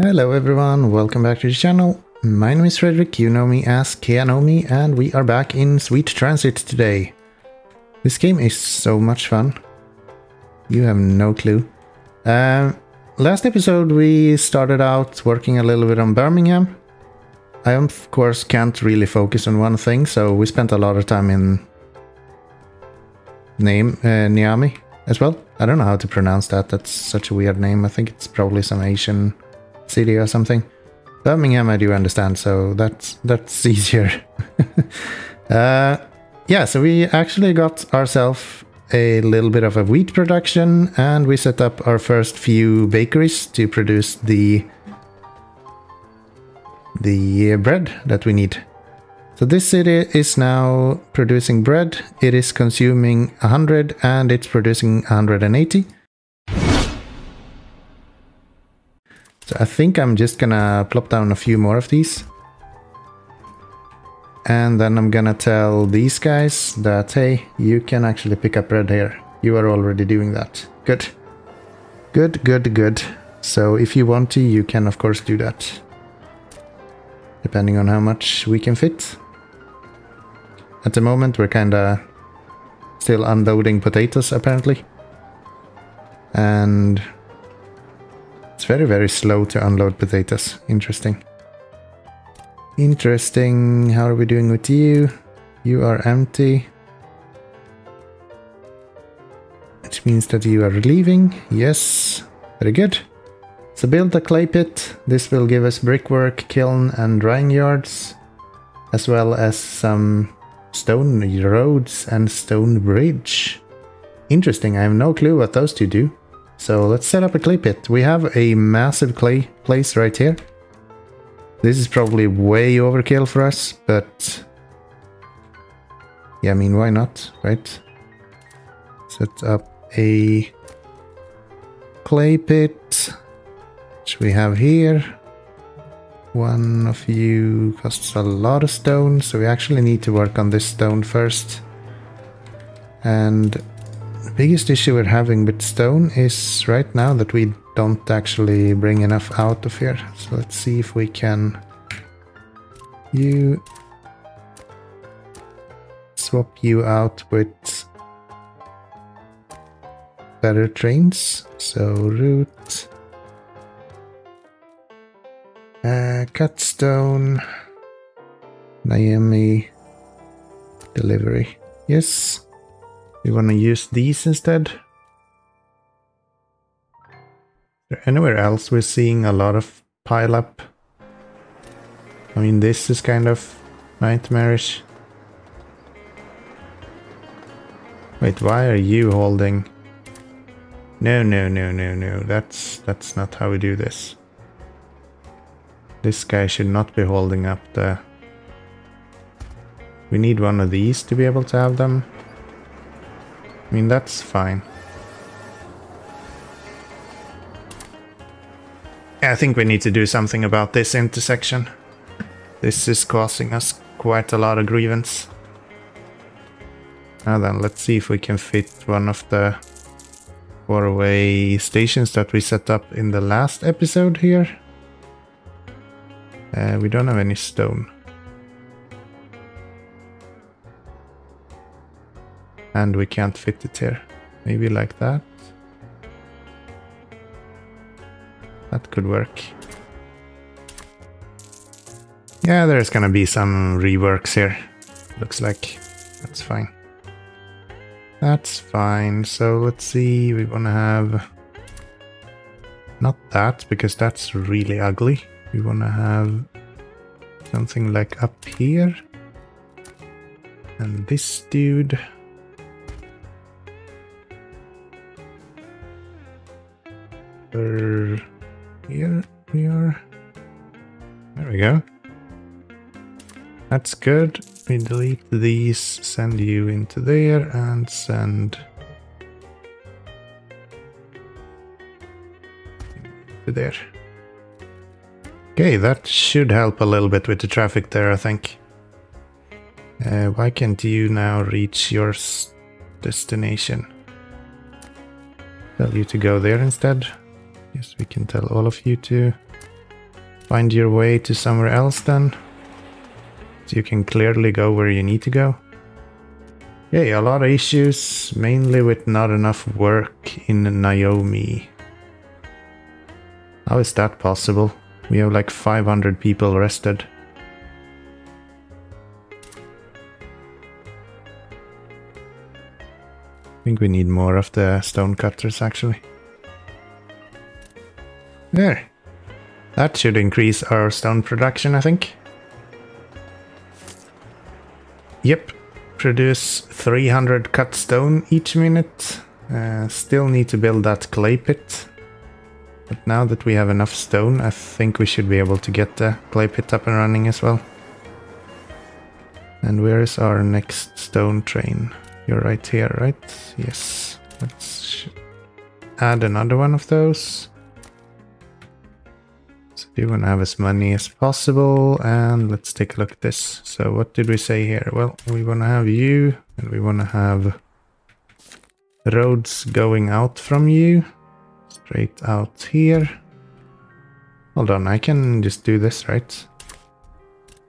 Hello everyone, welcome back to the channel. My name is Frederick, you know me as Keanomy, and we are back in Sweet Transit today. This game is so much fun. You have no clue. Um, last episode we started out working a little bit on Birmingham. I of course can't really focus on one thing, so we spent a lot of time in name uh, Niami as well. I don't know how to pronounce that. That's such a weird name. I think it's probably some Asian city or something. Birmingham I do understand, so that's that's easier. uh, yeah, so we actually got ourselves a little bit of a wheat production and we set up our first few bakeries to produce the the bread that we need. So this city is now producing bread. It is consuming 100 and it's producing 180. So I think I'm just gonna plop down a few more of these. And then I'm gonna tell these guys that, hey, you can actually pick up bread here. You are already doing that. Good. Good, good, good. So if you want to, you can of course do that. Depending on how much we can fit. At the moment we're kinda still unloading potatoes apparently. And it's very very slow to unload potatoes. Interesting. Interesting. How are we doing with you? You are empty. Which means that you are leaving. Yes. Very good. So build a clay pit. This will give us brickwork, kiln and drying yards. As well as some stone roads and stone bridge. Interesting, I have no clue what those two do. So let's set up a clay pit. We have a massive clay place right here. This is probably way overkill for us, but... Yeah, I mean, why not, right? Set up a clay pit, which we have here. One of you costs a lot of stone, so we actually need to work on this stone first. And biggest issue we're having with stone is right now that we don't actually bring enough out of here. So let's see if we can... You... Swap you out with better trains. So route uh, Cutstone. Miami. Delivery. Yes. We want to use these instead. Anywhere else we're seeing a lot of pile up? I mean, this is kind of nightmarish. Wait, why are you holding? No, no, no, no, no. That's that's not how we do this. This guy should not be holding up the... We need one of these to be able to have them. I mean, that's fine. I think we need to do something about this intersection. This is causing us quite a lot of grievance. Now then, let's see if we can fit one of the four-way stations that we set up in the last episode here. Uh, we don't have any stone. And we can't fit it here. Maybe like that. That could work. Yeah, there's gonna be some reworks here. Looks like. That's fine. That's fine. So let's see, we wanna have... Not that, because that's really ugly. We want to have something like up here. And this dude. Uh, here we are. There we go. That's good. We delete these, send you into there, and send to there. Okay, that should help a little bit with the traffic there, I think. Uh, why can't you now reach your destination? Tell you to go there instead. Yes, we can tell all of you to. find your way to somewhere else then. So you can clearly go where you need to go. Okay, a lot of issues, mainly with not enough work in Naomi. How is that possible? We have like 500 people arrested. I think we need more of the stone cutters actually. There. That should increase our stone production, I think. Yep, produce 300 cut stone each minute. Uh, still need to build that clay pit. But now that we have enough stone, I think we should be able to get the clay pit up and running as well. And where is our next stone train? You're right here, right? Yes. Let's add another one of those. We want to have as many as possible and let's take a look at this. So what did we say here? Well, we want to have you and we want to have roads going out from you straight out here. Hold on, I can just do this, right?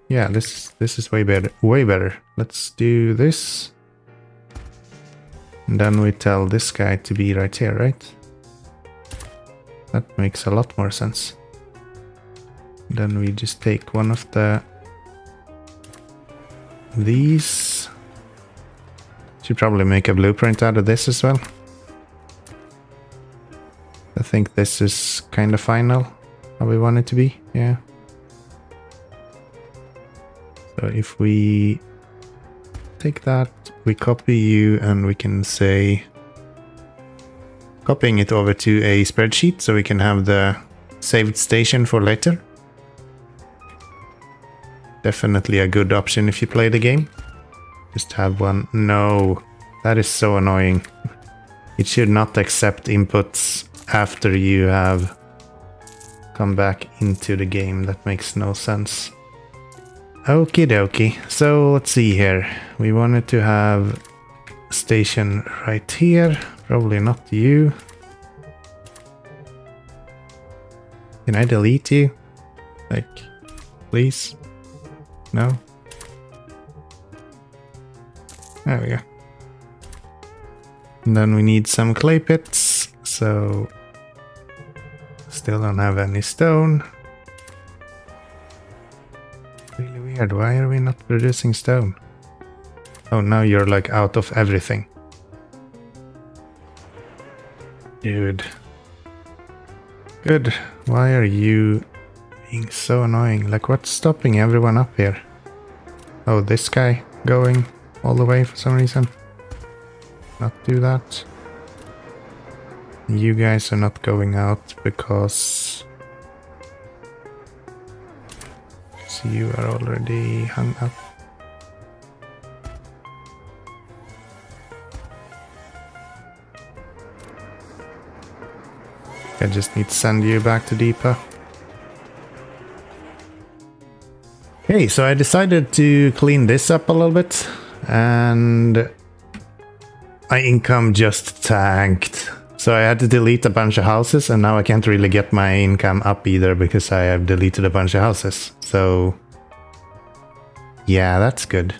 Yeah, this this is way better. Way better. Let's do this. And then we tell this guy to be right here, right? That makes a lot more sense. Then we just take one of the these. Should probably make a blueprint out of this as well. I think this is kind of final, how we want it to be, yeah. So if we take that, we copy you and we can say, copying it over to a spreadsheet so we can have the saved station for later. Definitely a good option if you play the game. Just have one. No, that is so annoying. It should not accept inputs after you have come back into the game. That makes no sense. Okie dokie. So let's see here. We wanted to have station right here. Probably not you. Can I delete you? Like, please? No? There we go. And then we need some clay pits, so still don't have any stone. Really weird, why are we not producing stone? Oh, now you're like out of everything. Dude. Good. Why are you so annoying? Like, what's stopping everyone up here? Oh, this guy going all the way for some reason. Not do that. You guys are not going out because... So you are already hung up. I just need to send you back to depot. Okay, so I decided to clean this up a little bit and my income just tanked. So I had to delete a bunch of houses and now I can't really get my income up either because I have deleted a bunch of houses. So yeah, that's good.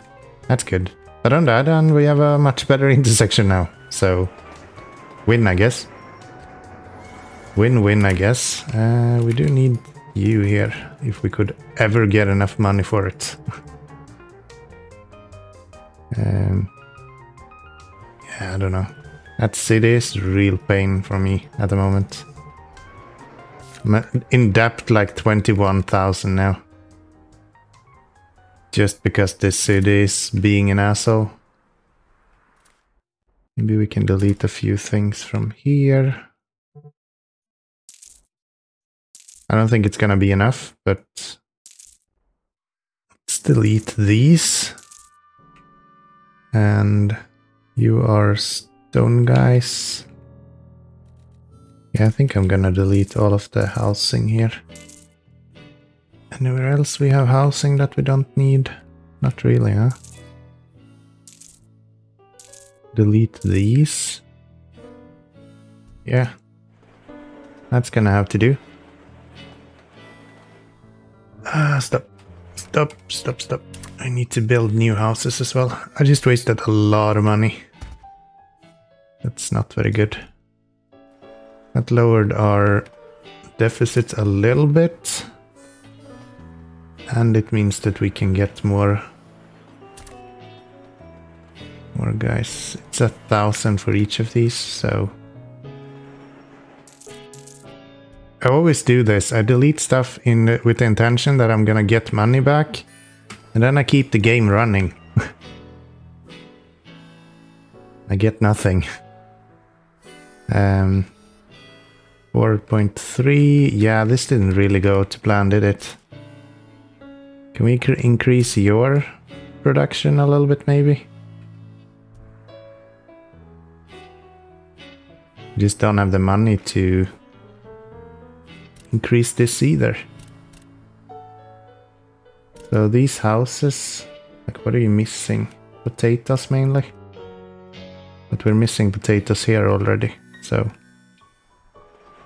That's good. But on that end, we have a much better intersection now. So win, I guess. Win-win, I guess. Uh, we do need you here, if we could ever get enough money for it. um, yeah, I don't know. That city is real pain for me at the moment. I'm in debt like 21,000 now. Just because this city is being an asshole. Maybe we can delete a few things from here. I don't think it's gonna be enough, but let's delete these. And you are stone guys. Yeah, I think I'm gonna delete all of the housing here. Anywhere else we have housing that we don't need? Not really, huh? Delete these. Yeah. That's gonna have to do. Ah, stop. Stop, stop, stop. I need to build new houses as well. I just wasted a lot of money. That's not very good. That lowered our deficit a little bit. And it means that we can get more more guys. It's a thousand for each of these, so I always do this. I delete stuff in with the intention that I'm gonna get money back, and then I keep the game running. I get nothing. Um, 4.3. Yeah, this didn't really go to plan, did it? Can we increase your production a little bit, maybe? Just don't have the money to increase this either. So these houses, like what are you missing? Potatoes mainly? But we're missing potatoes here already, so...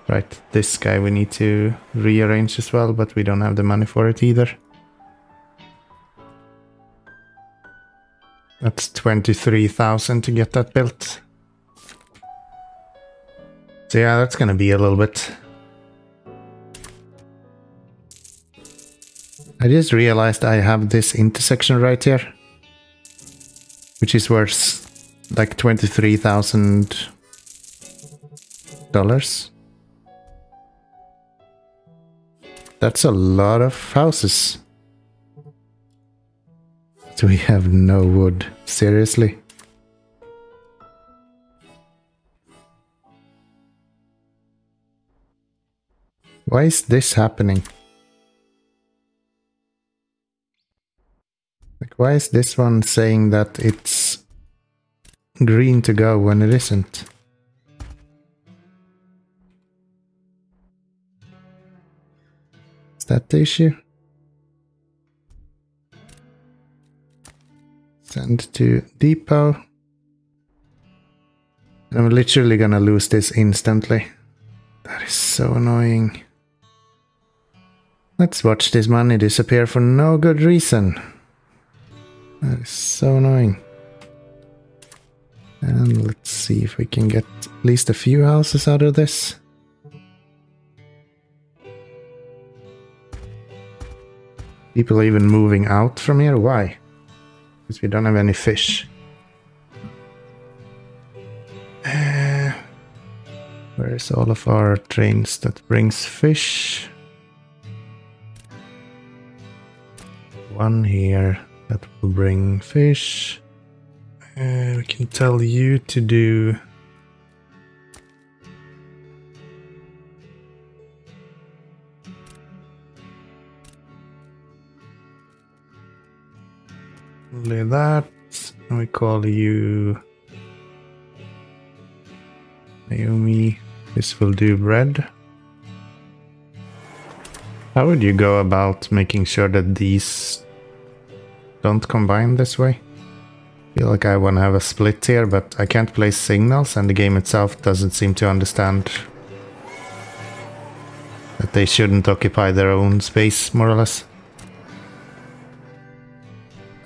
Right, this guy we need to rearrange as well, but we don't have the money for it either. That's 23,000 to get that built. So yeah, that's gonna be a little bit I just realized I have this intersection right here. Which is worth like $23,000. That's a lot of houses. So we have no wood. Seriously? Why is this happening? Like, why is this one saying that it's green to go when it isn't? Is that the issue? Send to depot. I'm literally gonna lose this instantly. That is so annoying. Let's watch this money disappear for no good reason. That is so annoying. And let's see if we can get at least a few houses out of this. People are even moving out from here? Why? Because we don't have any fish. Uh, where's all of our trains that brings fish? One here that will bring fish. Uh, we can tell you to do only that. And we call you Naomi. This will do bread. How would you go about making sure that these don't combine this way. feel like I want to have a split here, but I can't place signals and the game itself doesn't seem to understand that they shouldn't occupy their own space, more or less.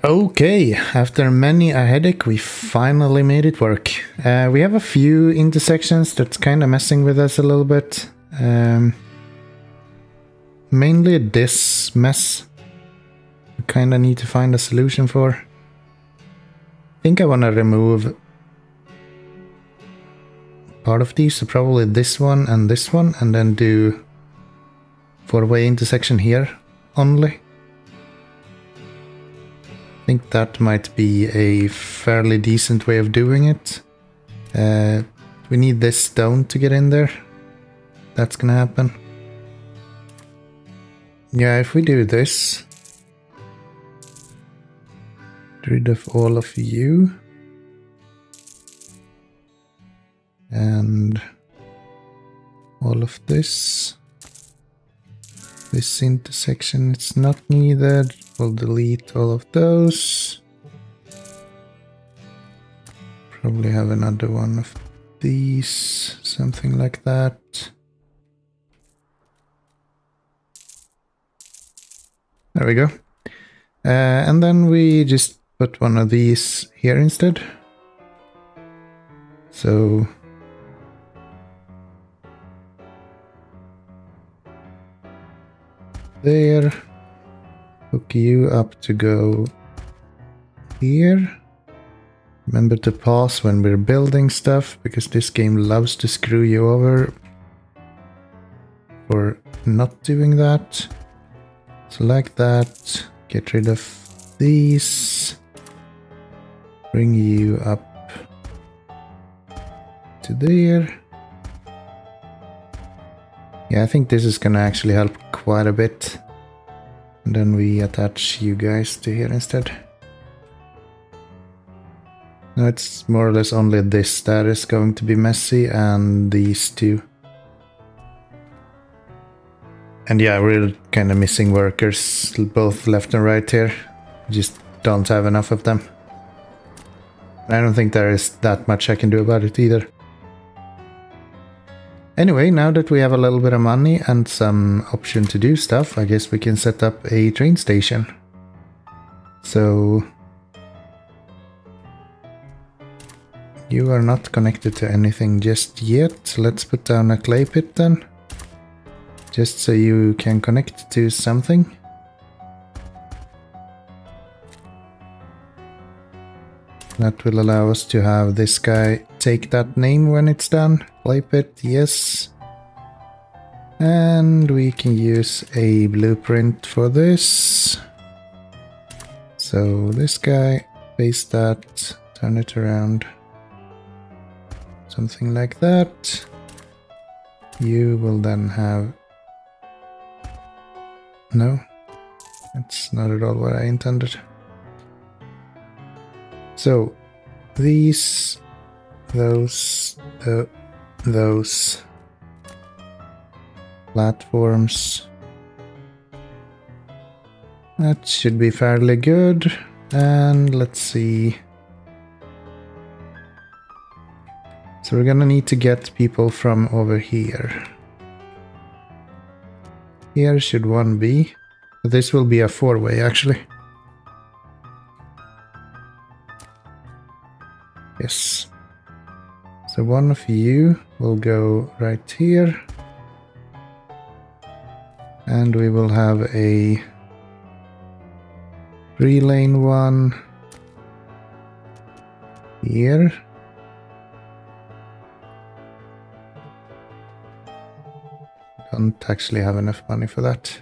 Okay, after many a headache, we finally made it work. Uh, we have a few intersections that's kind of messing with us a little bit. Um, mainly this mess kind of need to find a solution for. I think I want to remove part of these, so probably this one and this one, and then do four-way intersection here only. I think that might be a fairly decent way of doing it. Uh, we need this stone to get in there. That's gonna happen. Yeah, if we do this, rid of all of you. And all of this. This intersection it's not needed. We'll delete all of those. Probably have another one of these, something like that. There we go. Uh, and then we just put one of these here instead. So there. Hook you up to go here. Remember to pause when we're building stuff because this game loves to screw you over for not doing that. Like that, get rid of these, bring you up to there. Yeah, I think this is gonna actually help quite a bit. And then we attach you guys to here instead. Now it's more or less only this that is going to be messy and these two. And yeah, we're kind of missing workers both left and right here. Just don't have enough of them. I don't think there is that much I can do about it either. Anyway, now that we have a little bit of money and some option to do stuff, I guess we can set up a train station. So... You are not connected to anything just yet. Let's put down a clay pit then. Just so you can connect to something. That will allow us to have this guy take that name when it's done. Clay it, yes. And we can use a blueprint for this. So this guy, paste that, turn it around. Something like that. You will then have... No, that's not at all what I intended. So, these, those, the, those platforms. That should be fairly good. And let's see. So we're gonna need to get people from over here. Here should one be. This will be a four-way actually. So one of you will go right here. And we will have a three lane one here. Don't actually have enough money for that.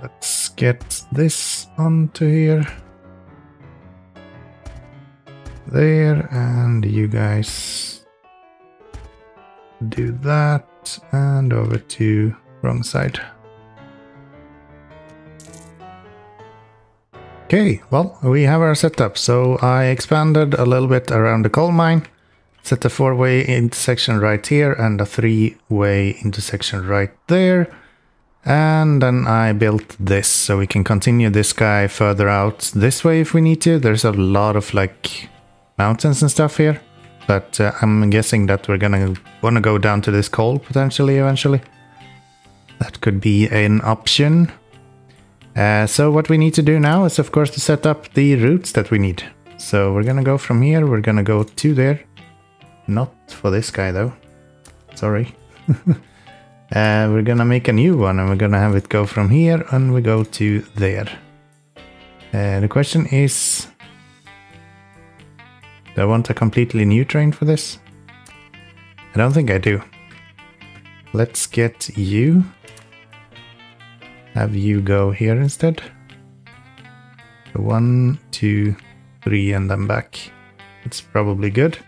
Let's get this onto here there and you guys do that and over to wrong side. Okay, well, we have our setup. So I expanded a little bit around the coal mine, set a four-way intersection right here and a three-way intersection right there. And then I built this so we can continue this guy further out this way if we need to. There's a lot of like mountains and stuff here. But uh, I'm guessing that we're gonna wanna go down to this coal potentially eventually. That could be an option. Uh, so what we need to do now is of course to set up the routes that we need. So we're gonna go from here, we're gonna go to there. Not for this guy though. Sorry. uh, we're gonna make a new one and we're gonna have it go from here and we go to there. Uh, the question is, do I want a completely new train for this? I don't think I do. Let's get you. Have you go here instead. one, two, three, and then back. It's probably good.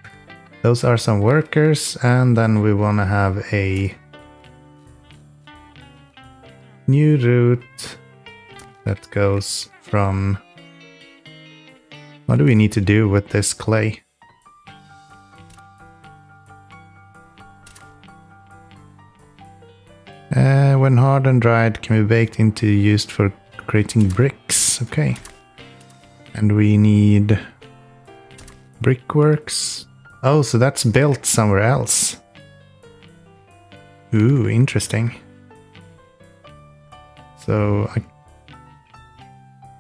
Those are some workers, and then we want to have a new route that goes from what do we need to do with this clay? Uh, when hard and dried can be baked into used for creating bricks. Okay. And we need brickworks. Oh, so that's built somewhere else. Ooh, interesting. So I,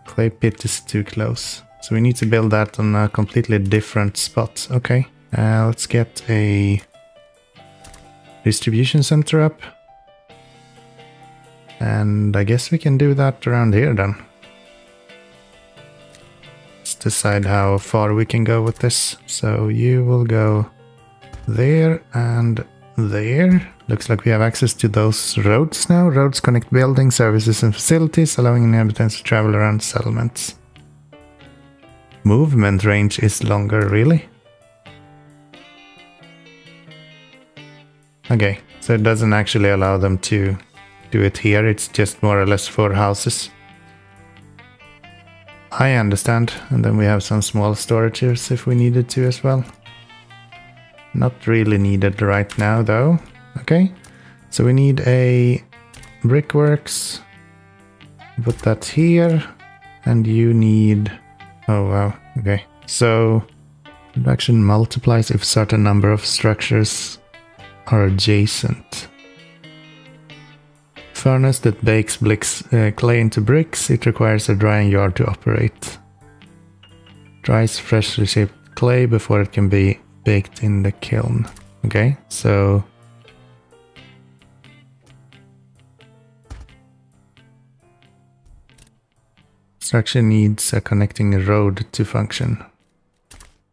clay pit is too close. So we need to build that on a completely different spot. Okay, uh, let's get a distribution center up. And I guess we can do that around here then. Let's decide how far we can go with this. So you will go there and there. Looks like we have access to those roads now. Roads connect buildings, services and facilities, allowing inhabitants to travel around settlements. Movement range is longer, really? Okay, so it doesn't actually allow them to do it here, it's just more or less for houses. I understand, and then we have some small storages if we needed to as well. Not really needed right now though. Okay, so we need a brickworks. Put that here, and you need... Oh wow, okay. So production multiplies if certain number of structures are adjacent. Furnace that bakes bricks, uh, clay into bricks, it requires a drying yard to operate. Dries freshly shaped clay before it can be baked in the kiln. Okay, so structure needs a connecting road to function.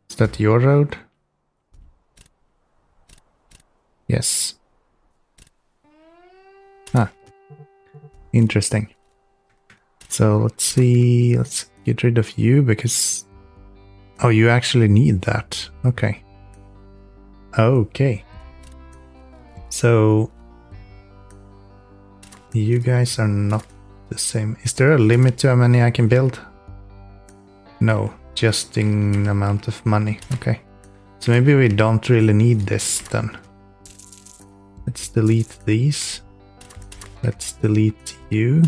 Is that your road? Yes. Ah, interesting. So let's see, let's get rid of you because... Oh, you actually need that. Okay. Okay. So you guys are not the same. Is there a limit to how many I can build? No, just in amount of money. Okay. So maybe we don't really need this then. Let's delete these. Let's delete you.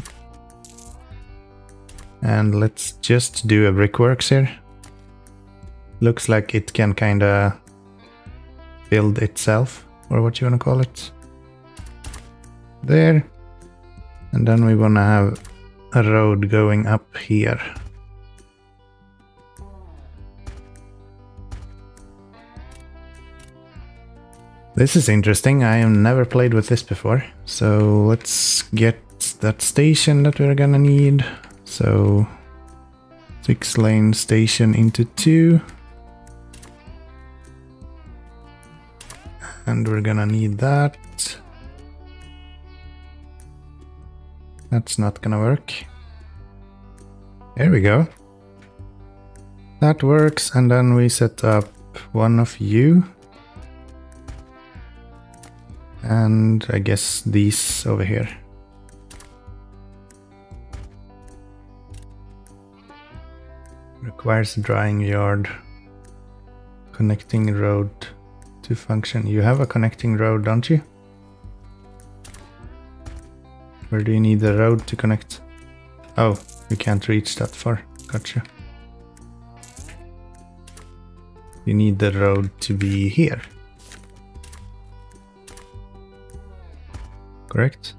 And let's just do a brickworks here. Looks like it can kinda build itself, or what you wanna call it. There. And then we wanna have a road going up here. This is interesting, I have never played with this before. So let's get that station that we're gonna need. So six lane station into two. and we're gonna need that. That's not gonna work. There we go. That works, and then we set up one of you. And I guess these over here. Requires drying yard, connecting road to function. You have a connecting road, don't you? Where do you need the road to connect? Oh, you can't reach that far. Gotcha. You need the road to be here. Correct?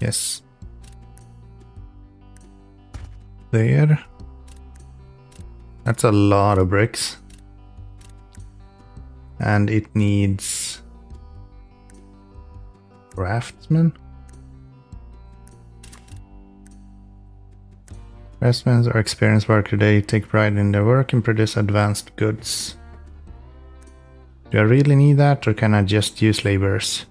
Yes. There. That's a lot of bricks and it needs craftsmen. Craftsmen are experienced workers. They take pride in their work and produce advanced goods. Do I really need that or can I just use laborers?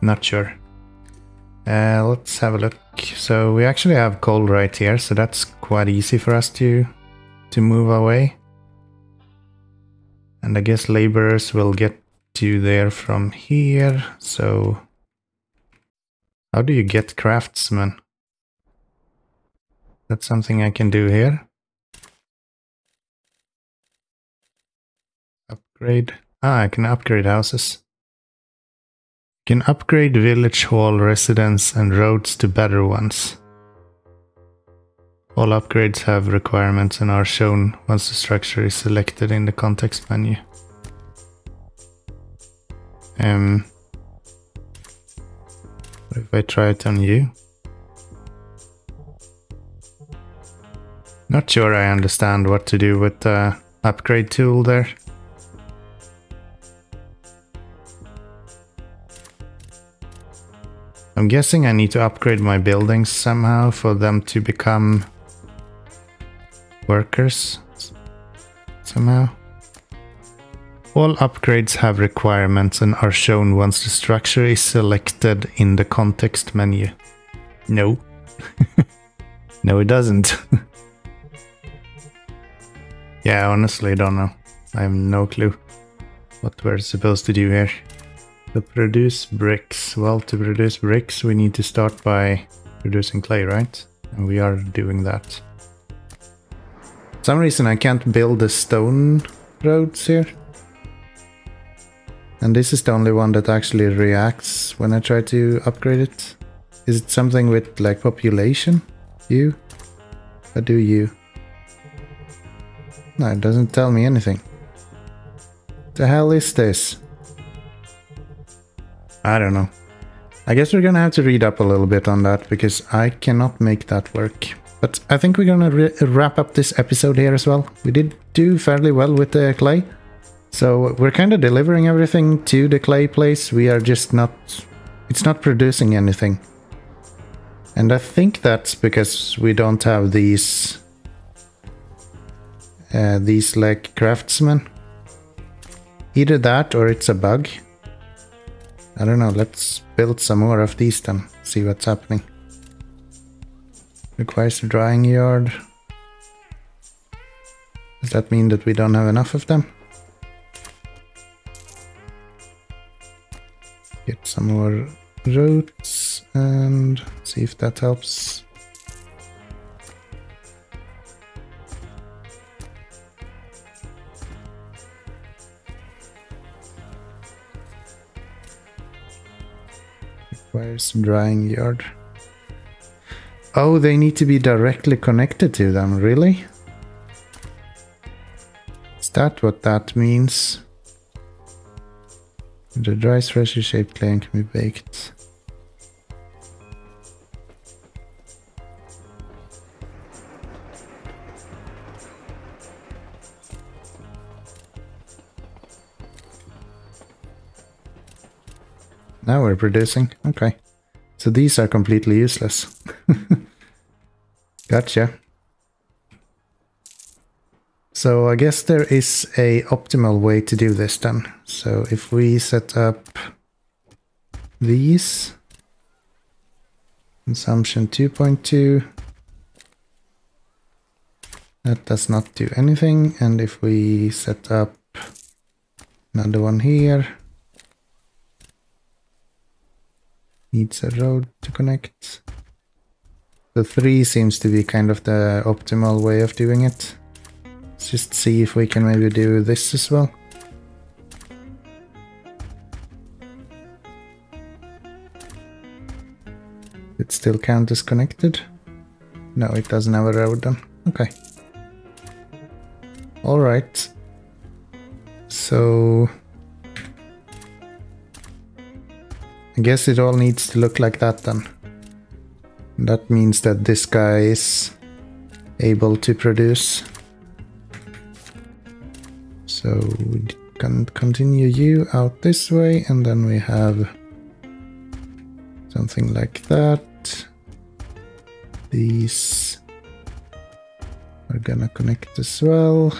Not sure. Uh, let's have a look. So we actually have coal right here, so that's quite easy for us to to move away. And I guess laborers will get to there from here. So how do you get craftsmen? That's something I can do here. Upgrade. Ah, I can upgrade houses. Can upgrade village hall, residence and roads to better ones. All upgrades have requirements and are shown once the structure is selected in the context menu. Um, if I try it on you? Not sure I understand what to do with the upgrade tool there. I'm guessing I need to upgrade my buildings somehow for them to become workers somehow. All upgrades have requirements and are shown once the structure is selected in the context menu. No. no, it doesn't. yeah, honestly, I don't know. I have no clue what we're supposed to do here. To produce bricks. Well, to produce bricks, we need to start by producing clay, right? And we are doing that. For some reason I can't build the stone roads here. And this is the only one that actually reacts when I try to upgrade it. Is it something with like population? You? Or do you? No, it doesn't tell me anything. The hell is this? I don't know. I guess we're gonna have to read up a little bit on that because I cannot make that work. But I think we're gonna wrap up this episode here as well. We did do fairly well with the clay. So we're kind of delivering everything to the clay place. We are just not... It's not producing anything. And I think that's because we don't have these... Uh, these like craftsmen. Either that or it's a bug. I don't know, let's build some more of these then, see what's happening. Requires a drying yard. Does that mean that we don't have enough of them? Get some more roots and see if that helps. Requires drying yard. Oh, they need to be directly connected to them, really? Is that what that means? The dry freshly shaped clay can be baked. Now we're producing. Okay. So these are completely useless. gotcha. So I guess there is a optimal way to do this then. So if we set up these, consumption 2.2, that does not do anything. And if we set up another one here, needs a road to connect. The 3 seems to be kind of the optimal way of doing it. Let's just see if we can maybe do this as well. It still count as connected? No, it doesn't have a road then. Okay. Alright. So... I guess it all needs to look like that then. That means that this guy is able to produce. So we can continue you out this way and then we have something like that. These are gonna connect as well.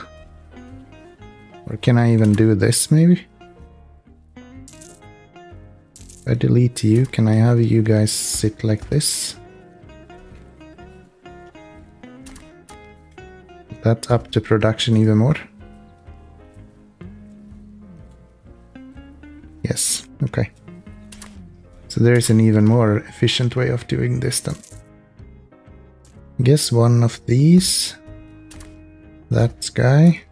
Or can I even do this maybe? If I delete you, can I have you guys sit like this? That up to production even more? Okay. So there's an even more efficient way of doing this then. I guess one of these. That guy.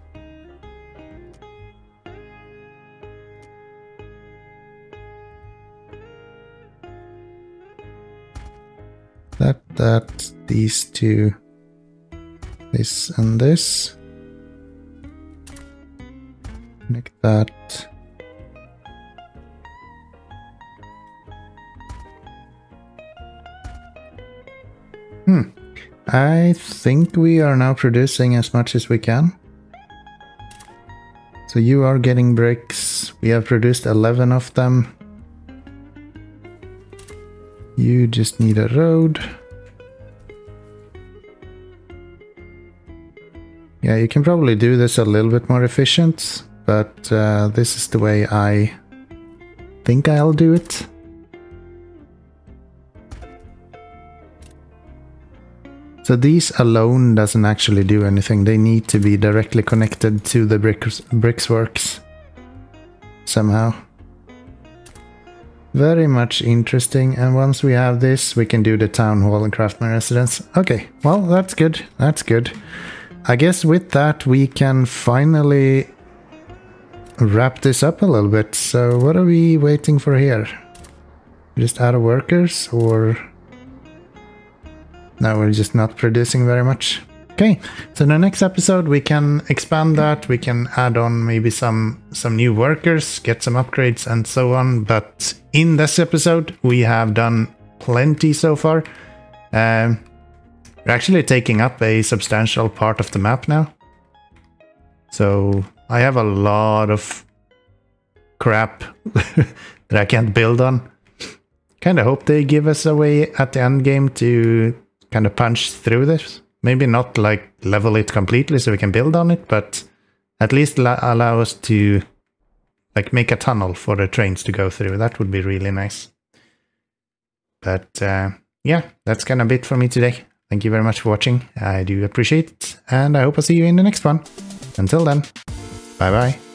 that, that, these two, this and this. Connect that. Hmm. I think we are now producing as much as we can. So you are getting bricks. We have produced 11 of them. You just need a road. Yeah, you can probably do this a little bit more efficient, but uh, this is the way I think I'll do it. So these alone doesn't actually do anything. They need to be directly connected to the bricks, bricks works somehow. Very much interesting. And once we have this, we can do the town hall and craftsman residence. Okay, well, that's good. That's good. I guess with that, we can finally wrap this up a little bit. So what are we waiting for here? Just out of workers or... No, we're just not producing very much. Okay, so in the next episode we can expand that, we can add on maybe some some new workers, get some upgrades and so on, but in this episode we have done plenty so far. Um, we're actually taking up a substantial part of the map now. So I have a lot of crap that I can't build on. Kind of hope they give us a way at the end game to kind of punch through this. Maybe not like level it completely so we can build on it, but at least allow us to like make a tunnel for the trains to go through. That would be really nice. But uh, yeah, that's kind of it for me today. Thank you very much for watching. I do appreciate it, and I hope I'll see you in the next one. Until then, bye bye.